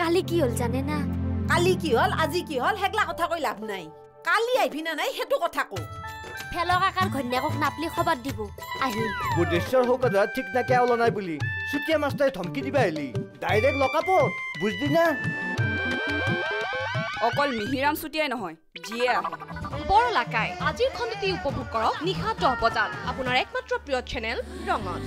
কালি কি হল জানে না? কালি কি হল আজি কি হল হেগলা কথা কৈ লাভ নাই। কালি আহিবি না নাই সেইটো কথা কওঁ। ফেলো কাকাৰ ঘৈণীয়েকক নাপলি খবৰ দিব। আহি বুদেশ্বর হোক ঠিক নাকে ওলা নাই বুলি চুতীয়া মাস্টাই ধমকি দিবা আহিলি ডাইৰেক্ট লকাপো বুজলি না? অকল মিহিৰাম চুতীয়াই নহয় যিয়ে আহে। বৰ লাকাই আজিৰ খণ্ডটি উপভোগ কৰক নিশা দহ বজাত। আপোনাৰ একমাত্ৰ প্ৰিয় চেনেল ৰঙত।